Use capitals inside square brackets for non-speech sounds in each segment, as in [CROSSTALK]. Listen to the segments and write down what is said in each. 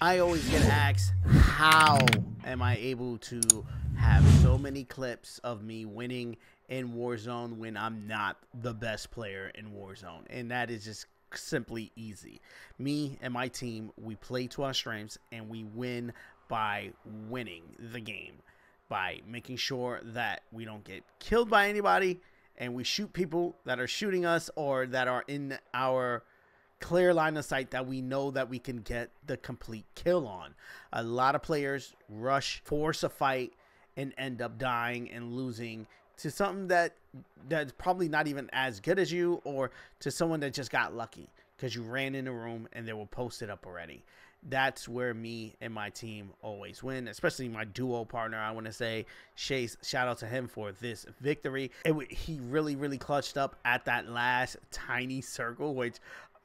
I always get asked, how am I able to have so many clips of me winning in Warzone when I'm not the best player in Warzone? And that is just simply easy. Me and my team, we play to our strengths and we win by winning the game, by making sure that we don't get killed by anybody and we shoot people that are shooting us or that are in our clear line of sight that we know that we can get the complete kill on. A lot of players rush, force a fight, and end up dying and losing to something that that's probably not even as good as you or to someone that just got lucky because you ran in a room and they were posted up already. That's where me and my team always win, especially my duo partner. I want to say Chase, shout out to him for this victory. It, he really, really clutched up at that last tiny circle, which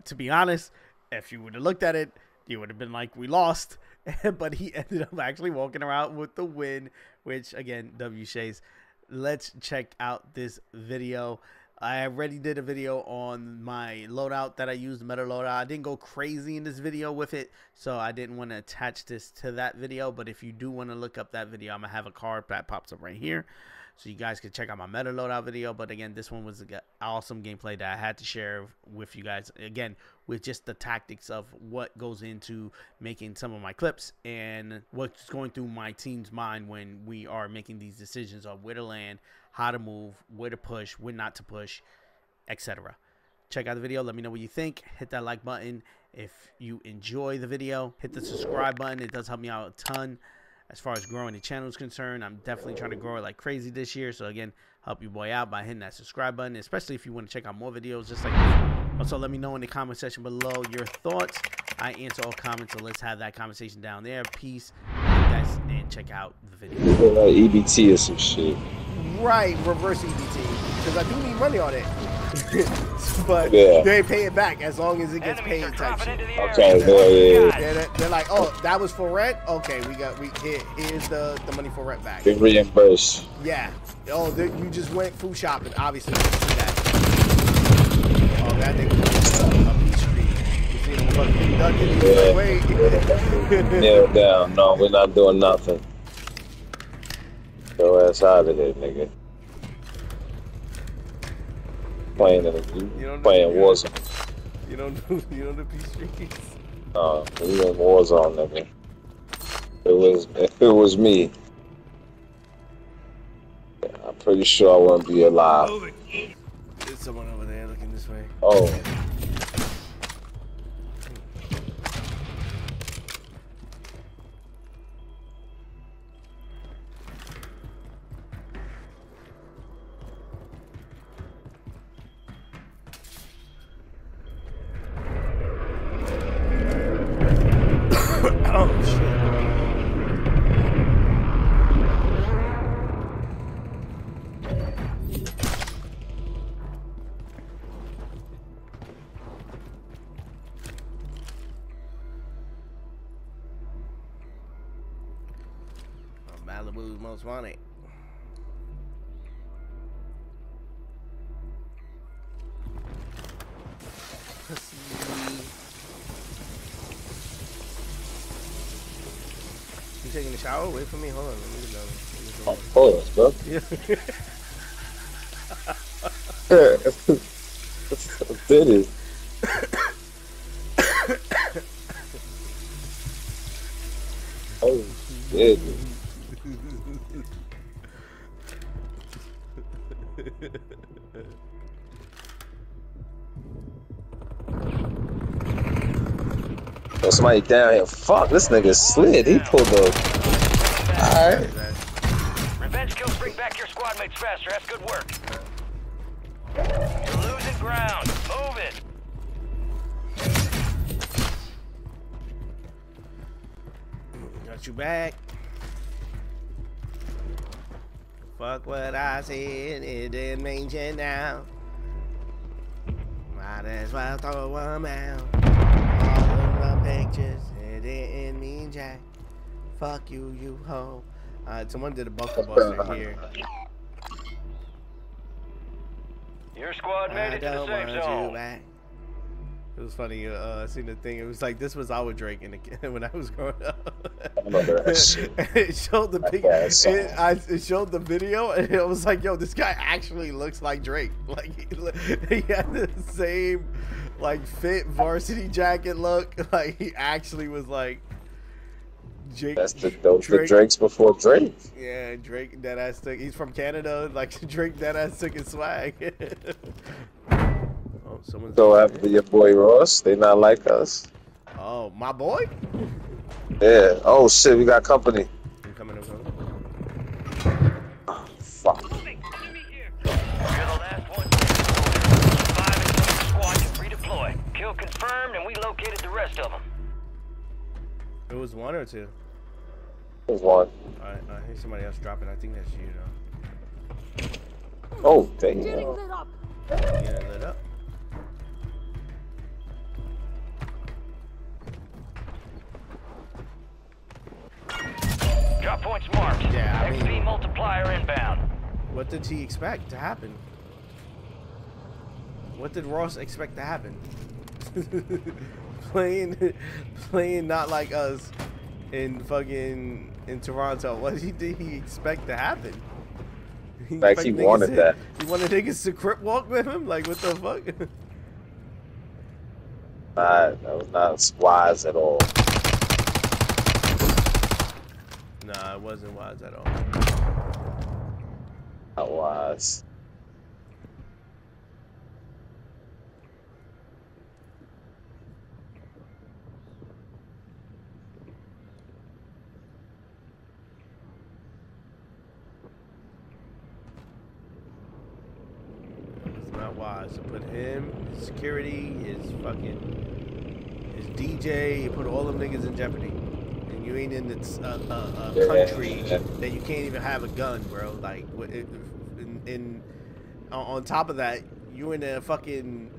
to be honest, if you would have looked at it, you would have been like, we lost. [LAUGHS] but he [LAUGHS] ended up actually walking around with the win, which again, W Chase. Let's check out this video. I already did a video on my loadout that I used, meta loadout. I didn't go crazy in this video with it, so I didn't want to attach this to that video. But if you do want to look up that video, I'm going to have a card that pops up right here so you guys can check out my meta loadout video. But again, this one was an awesome gameplay that I had to share with you guys. Again, with just the tactics of what goes into making some of my clips and what's going through my team's mind when we are making these decisions of where to land, how to move, where to push, when not to push, etc. Check out the video. Let me know what you think. Hit that like button if you enjoy the video. Hit the subscribe button. It does help me out a ton as far as growing the channel is concerned. I'm definitely trying to grow it like crazy this year. So again, help you boy out by hitting that subscribe button, especially if you want to check out more videos just like this. Also, let me know in the comment section below your thoughts. I answer all comments, so let's have that conversation down there. Peace, guys, and check out the video. EBT or some shit. Right, reverse EBT, because I do need money on it. But Yeah. they pay it back as long as it gets Enemies paid type shit. into the area. Okay, yeah. Yeah, they're, they're like, oh, that was for rent. Okay, we got we here, here's the the money for rent back. Get reimburse. Yeah. Oh, you just went food shopping. Obviously, you see that. Oh, that nigga was a peach tree. You see him fucking ducking. He's Yeah. like, wait. Kneel down. No, we're not doing nothing. Go ass out of here, nigga. Playing in You the, don't playing Warzone. [LAUGHS] you don't do you don't do peach trees. Uh, we in Warzone, nigga. It was, if [LAUGHS] it was me, I'm pretty sure I wouldn't be alive. There's someone over there looking this way. Oh Wanted. You taking a shower? Wait for me. Hold on. Let me get. Let me of bro. Did it? [LAUGHS] oh, shit. Oh, somebody down here. Fuck, this nigga slid. He pulled the. Alright. Revenge kills bring back your squad mates faster. That's good work. You're losing ground. Move it. Got you back. Fuck what I said, it didn't mean shit now. Might as well throw 'em out. All of my pictures, it didn't mean jack. Fuck you, you hoe. Alright, someone did a buckle buster here. Your squad made I it to the don't safe want you zone. back. was funny. Uh, I seen the thing. It was like this was our Drake in the, [LAUGHS] when I was growing up. I remember that shit. it showed the pic. I It. I, it showed the video, and it was like, "Yo, this guy actually looks like Drake. [LAUGHS] Like he, he had the same, like fit varsity jacket look. [LAUGHS] Like he actually was like Jake. That's the those the Drake. Drakes before Drake. Yeah, Drake that ass took. He's from Canada. [LAUGHS] Like Drake that ass took his swag. oh, someone's. Go after your boy Ross. They not like us. Oh, my boy. Yeah. Oh shit, we got company. I'm coming. I'm coming. Fuck. You're the last one. Five and some squad to redeploy. Kill confirmed, and we located the rest of them. It was one or two. There's one. All right, I hear somebody else dropping. I think that's you, though. Oh damn. Getting lit up. Drop points marked. Yeah, I XP mean- multiplier inbound. What did he expect to happen? What did Ross expect to happen? [LAUGHS] playing, playing not like us in fucking in Toronto. What did he, he expect to happen? [LAUGHS] He Like expect he niggas wanted to- that. He wanted niggas to crip walk with him. Like what the fuck? [LAUGHS] Nah, that was not wise at all. nah, it wasn't wise at all. Not wise. It's not wise to put him, his security, his fucking, his DJ, you put all them niggas in jeopardy. And you ain't in this uh, uh, Yeah. country that you can't even have a gun, bro. Like, in, in on top of that, you in a fucking,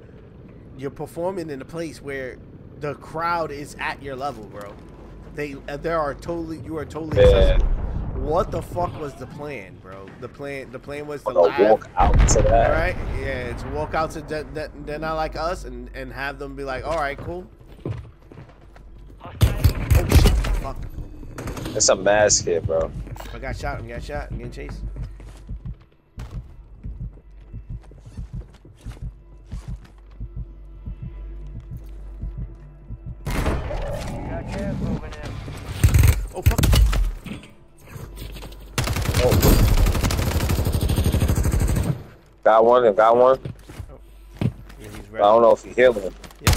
you're performing in a place where the crowd is at your level, bro. They, uh, there are totally, you are totally Yeah. accessible. What the fuck was the plan, bro? The plan, the plan was to laugh. walk out to that. All right, yeah, to walk out to de- they're not like us and and have them be like, all right, cool. It's a mask here, bro. I got shot. I got shot. I'm getting chased. Got gas moving. Oh fuck! Oh. Got one. Got one. Yeah, he's I don't know if he healing. Yeah,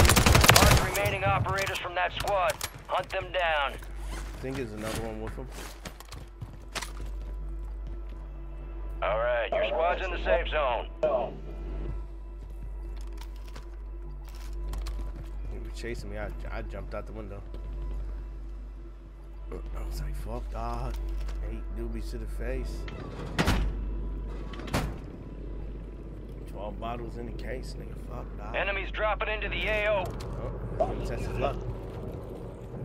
Mark remaining operators from that squad. Hunt them down. I think there's another one with him. All right, your squad's in the safe zone. He was chasing me. I, I jumped out the window. Uh, I was like, fuck, dog. Eight doobies to the face. 12 bottles in the case, nigga. Fuck, dog. Enemies dropping into the AO. Oh, test his luck.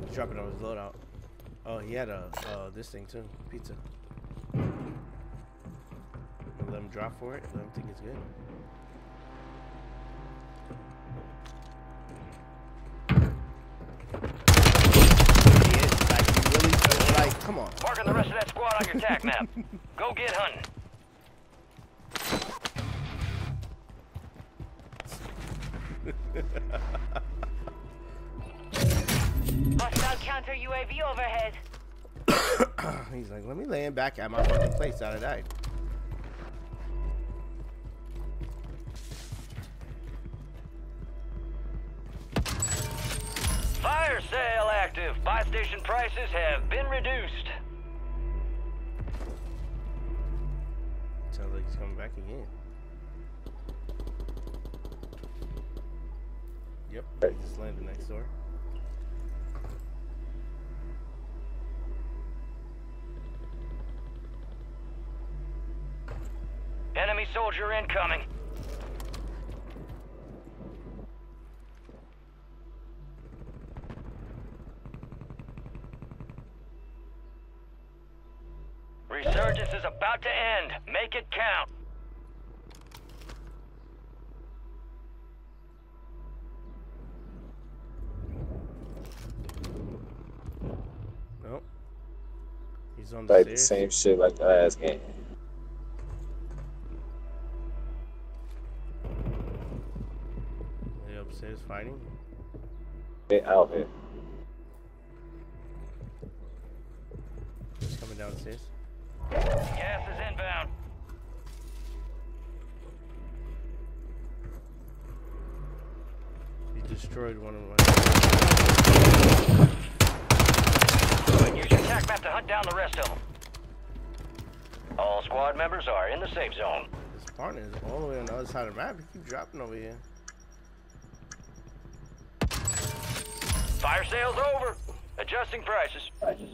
He's dropping on his loadout. Oh, he had a uh, this thing too, pizza. Let him drop for it. Let him think it's good. He is, like, he really, like, come on. Marking the rest of that squad on your tac map. [LAUGHS] Go get hunting. [LAUGHS] Hostile counter UAV overhead. [COUGHS] He's like, let me land back at my fucking place out of that. Fire sale active. Buy station prices have been reduced. Sounds like he's coming back again. Yep, he just landed next door. Soldier incoming. Resurgence is about to end. Make it count. Nope. He's on the like same shit like the last game. Fighting. They out here. He's coming downstairs. Gas is inbound. He destroyed one of my. Use your tac map to hunt down the rest of them. All squad members are in the safe zone. His partner is all the way on the other side of the map. He keep dropping over here. Fire sales over. Adjusting prices. They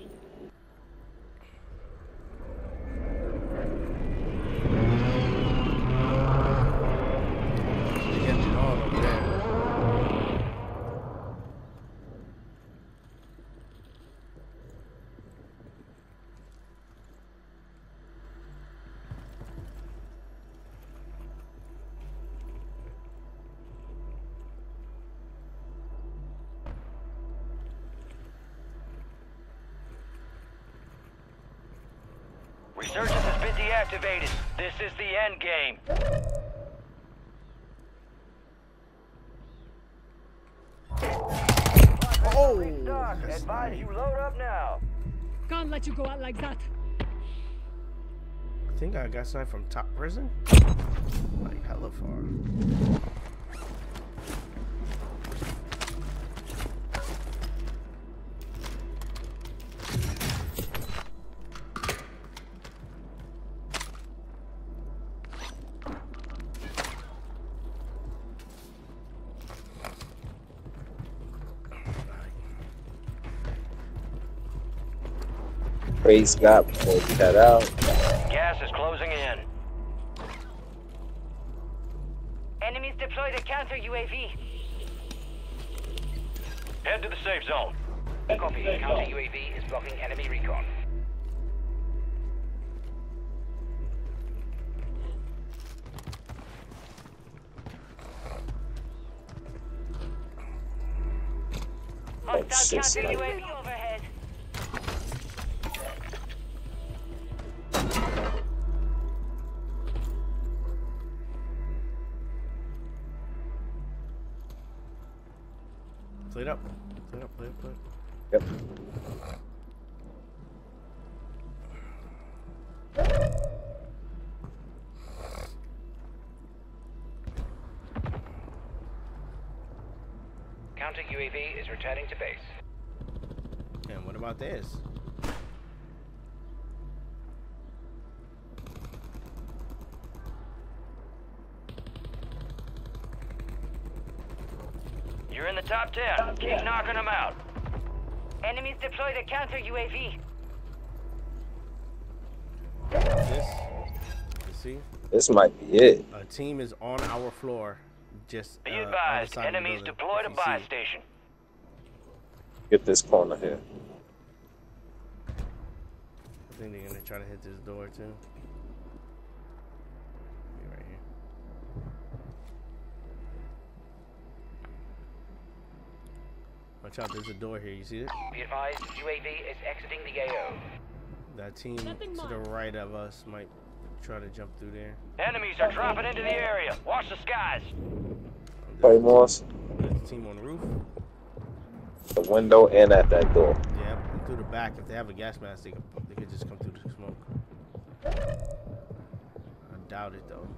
Resurgence has been deactivated. This is the end game. Oh! Advise you load up now. Can't let you go out like that. I think I got something from top prison. Like hella far. Praise God before we head out. Gas is closing in. Enemies deployed a counter UAV. Head to the safe zone. Copy. Counter UAV is blocking enemy recon. Hostile shit, counter sniper. UAV Play it up. Play it up. Play it up. Play it up. Yep. Counter UAV is returning to base. And what about this? You're in the top 10. Keep knocking them out. Enemies deployed a counter UAV. This. You see? This might be it. A team is on our floor. Just. Be uh, other advised, side of the enemies building, deployed a buy station. Get this corner here. I think they're gonna try to hit this door too. Be right here. Watch out, there's a door here. You see it? Be advised, UAV is exiting the AO. That team Nothing to the right of us might try to jump through there. Enemies are dropping into the area. Watch the skies. Play Moss. There's a team on the roof. the window, and at that door. Yeah, and through the back. If they have a gas mask, they could, they could just come through the smoke. I doubt it though.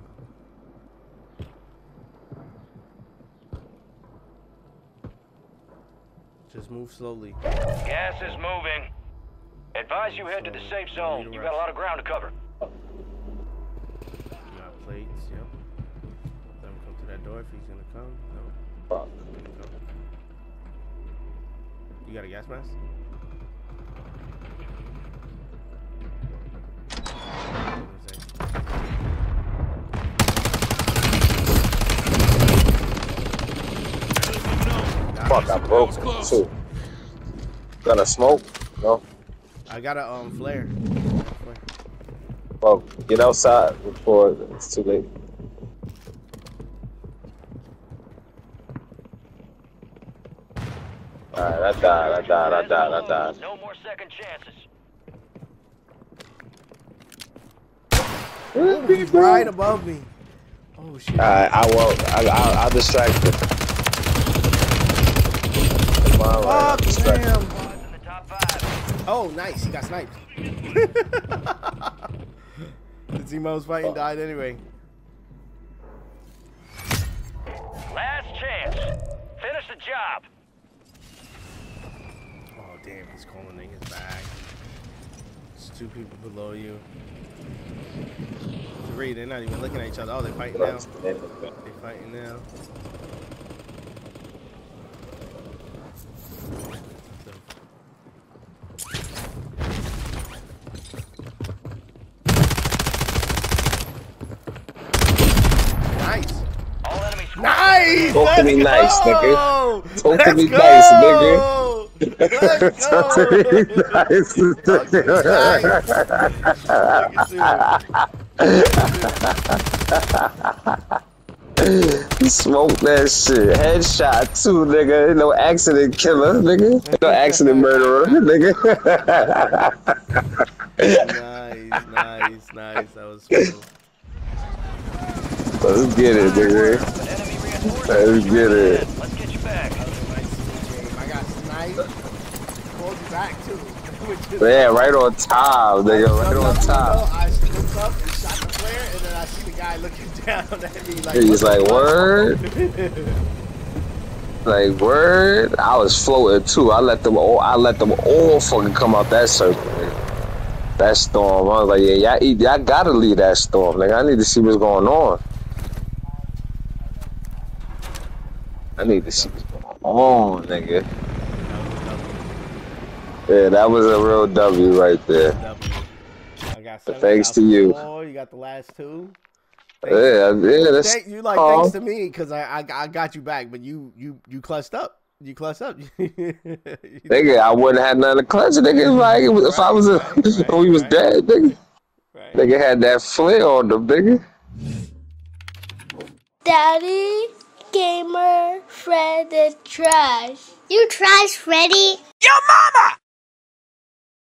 Just move slowly. Gas is moving. Advise you head to the safe zone. You've got a lot of ground to cover. You got plates, yep. Let him come to that door if he's gonna come. No. Fuck. Here you go. You got a gas mask? Fuck, I broke it too. Gonna smoke? No. I got a um flare. Flare. Well, get outside before it's too late. Alright, I died, I died, I died, I died. No more second chances. Right above me. Oh shit. Alright, I won't. I, I, I'll distract you. Come on, right, I'll Fuck, damn. Squads in the top five. Oh, nice. He got sniped. [LAUGHS] the team I was fighting died anyway. Last chance. Finish the job. Oh, damn. He's calling in his bag. There's two people below you. Three. They're not even looking at each other. Oh, they're fighting now. They're fighting now. Nice. All enemy squads. Nice. Talk to me Let's nice, nigga. go! Talk to me Let's nice, go! Talk to me go! nice. Smoke that shit. Headshot too, nigga. No accident killer, nigga. No accident murderer, nigga. nice, nice, nice. That was cool. Let's get it, nigga. But. Let's get it. Let's get you back. That was a nice game. I got sniped. Called you back too. Which is- Yeah, right on top, nigga. Right on top. I looked up and shot the flare, and then I see the guy looking [LAUGHS] down at me like. He's like, word? [LAUGHS] Like word, I was floating too. I let them all. I let them all fucking come out that circle. That storm. I was like, yeah, y'all, y'all gotta leave that storm. Like, I need to see what's going on. I need to see what's going on, nigga. Yeah, that was a real W right there. W. I got seven, Thanks to you. four, You got the last two. Yeah, yeah, that's. Thank you like Aw. thanks to me because I, I I got you back, but you you you clutched up. You clutched up. [LAUGHS] Nigga, I wouldn't have nothing to clutch. Nigga, like if I was a, Right, right, [LAUGHS] if we was right. dead, nigga. Right. Nigga had that flare on them, nigga. Daddy, gamer, Fred, and trash. You trash, Freddy? Your mama!